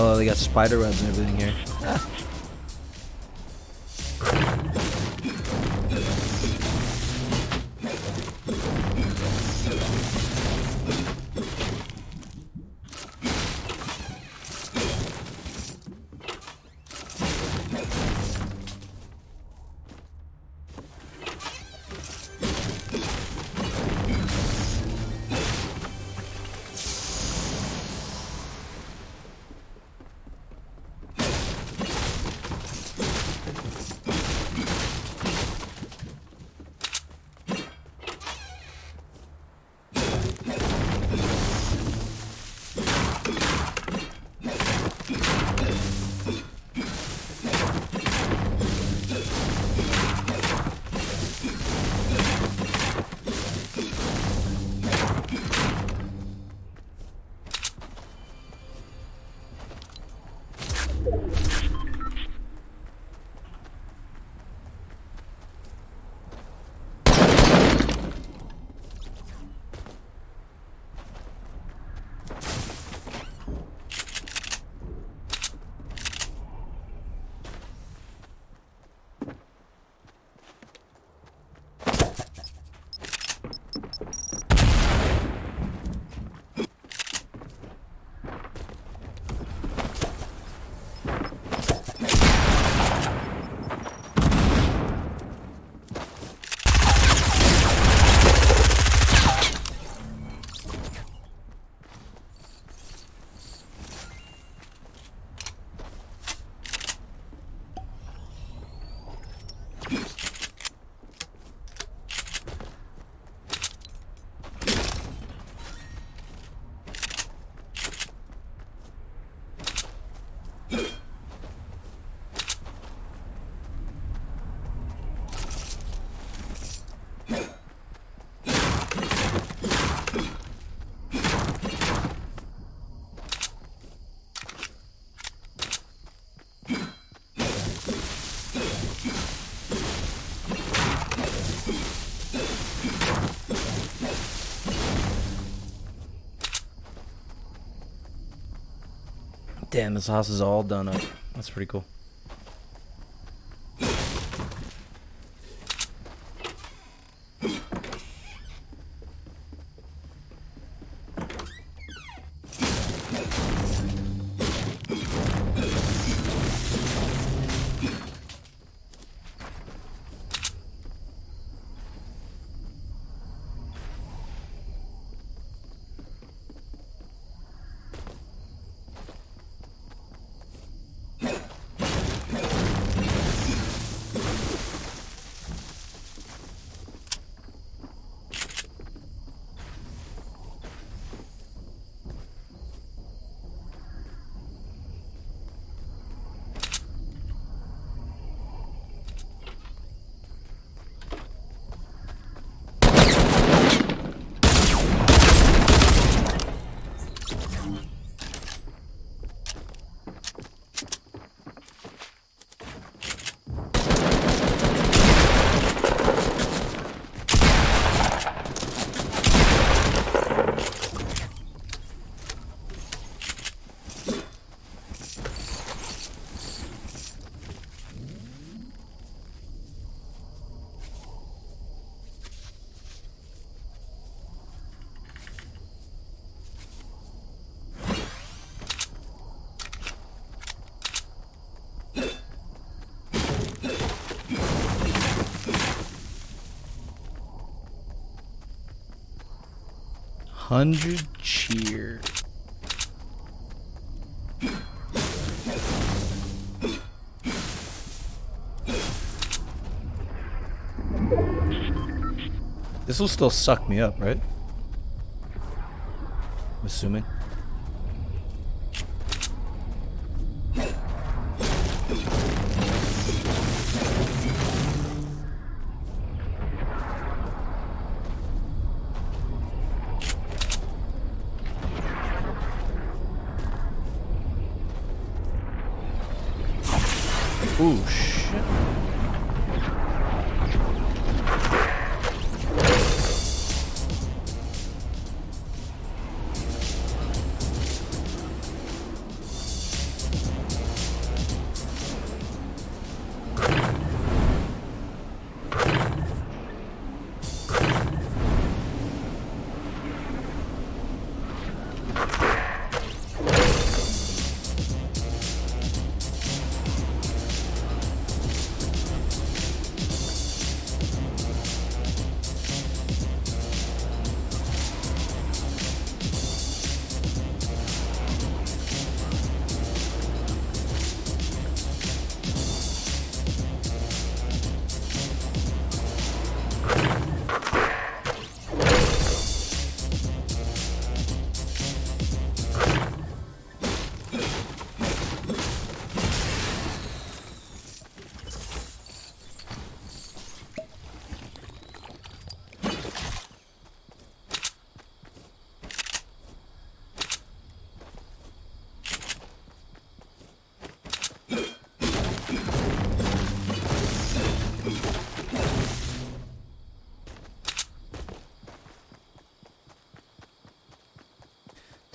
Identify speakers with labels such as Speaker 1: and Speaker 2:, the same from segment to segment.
Speaker 1: Oh, they got spider webs and everything here. Damn, this house is all done up. That's pretty cool. Hundred cheer. This will still suck me up, right? I'm assuming. Ooh, shit.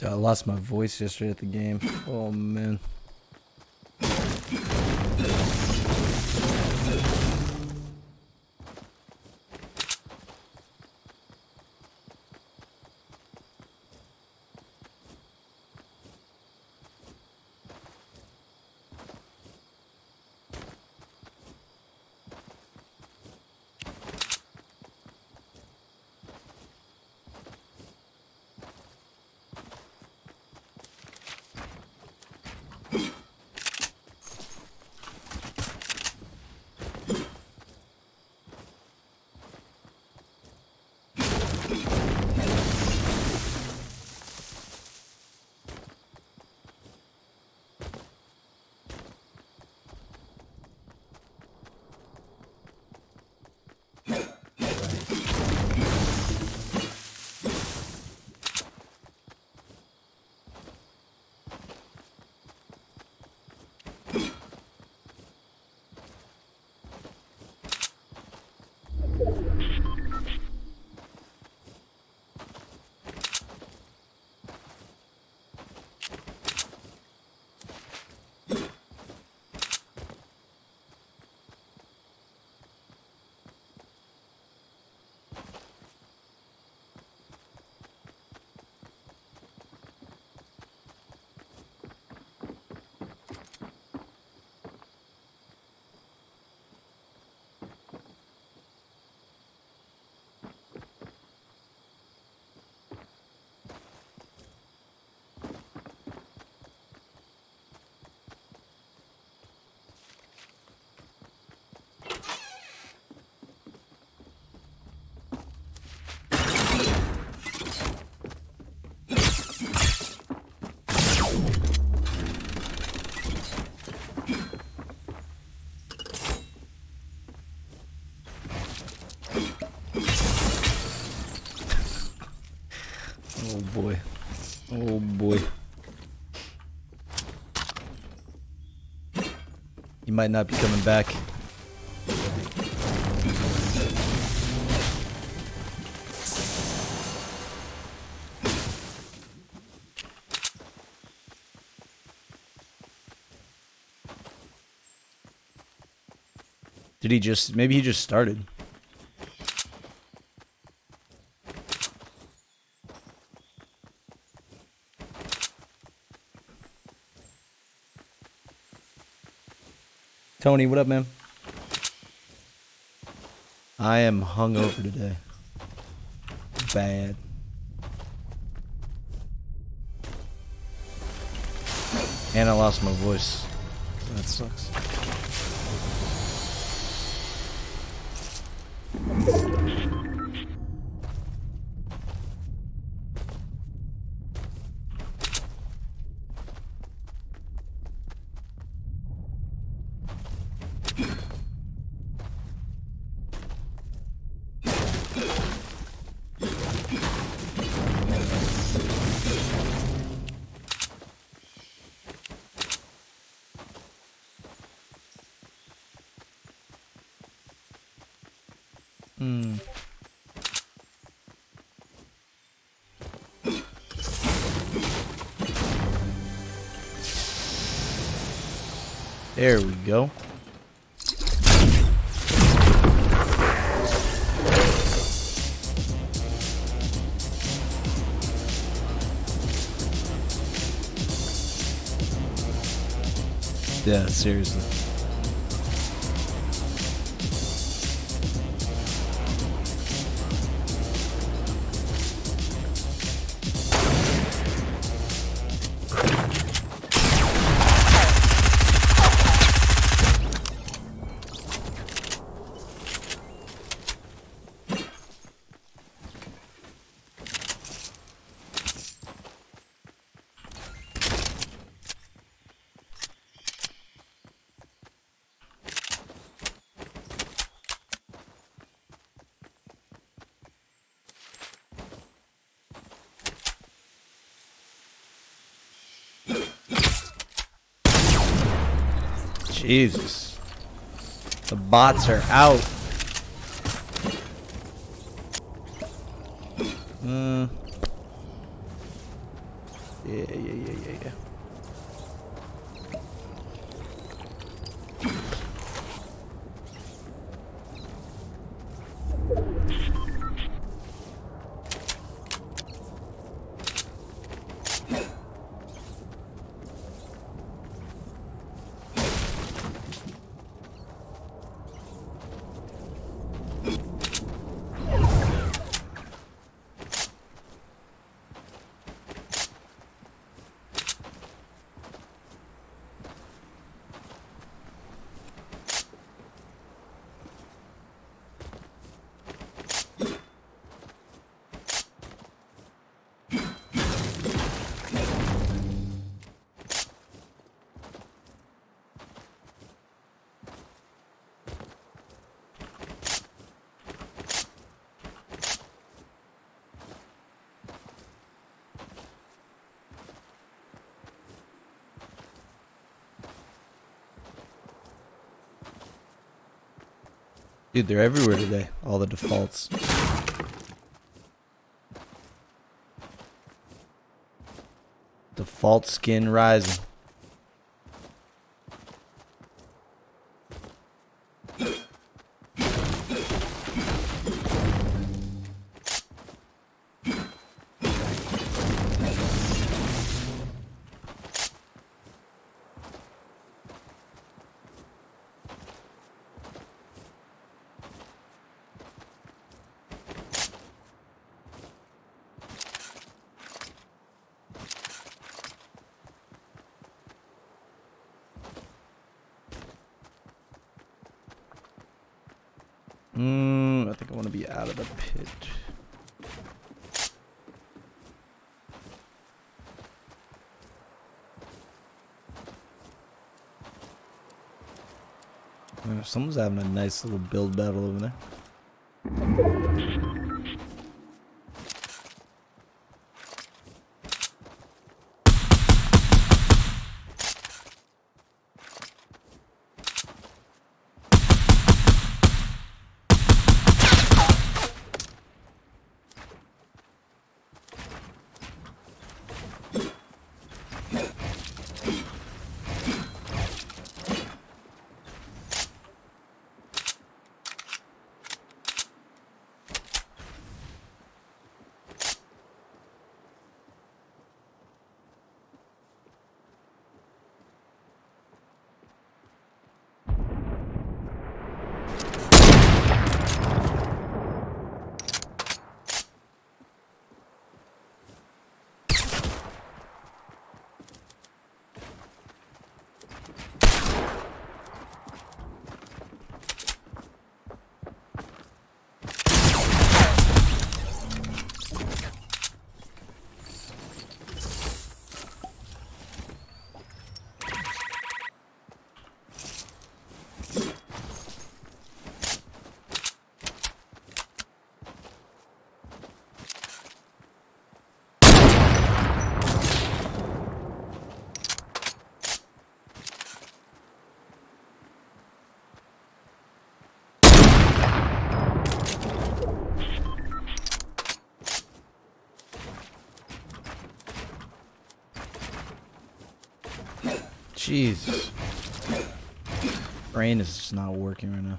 Speaker 1: I lost my voice yesterday at the game. Oh man. You might not be coming back. Did he just, maybe he just started. Tony, what up, man? I am hungover today. Bad. And I lost my voice. That sucks. There we go. Yeah, seriously. Jesus. The bots are out. Hmm. Yeah, yeah, yeah, yeah. Dude, they're everywhere today. All the defaults. Default skin rising. Mm, I think I want to be out of the pit. Uh, Someone's having a nice little build battle over there. Jesus. Brain is just not working right now.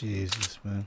Speaker 1: Jesus, man.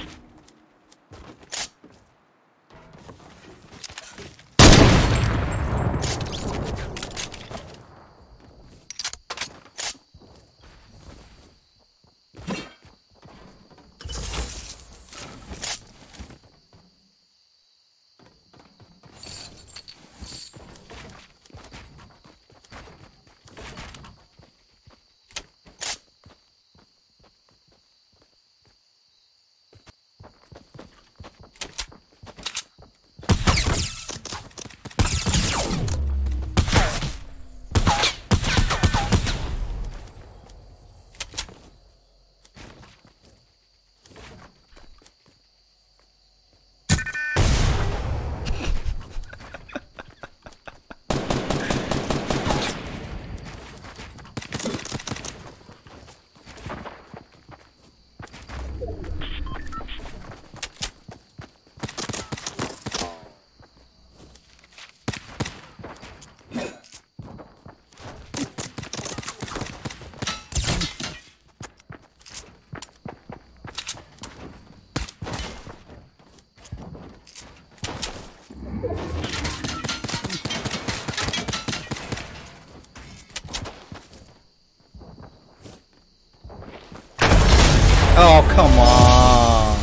Speaker 1: Oh, come on.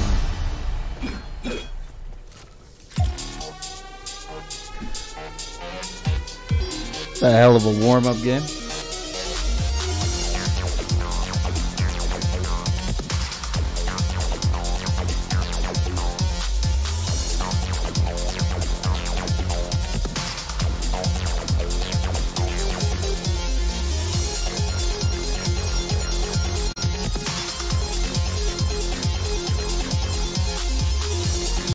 Speaker 1: It's a hell of a warm-up game.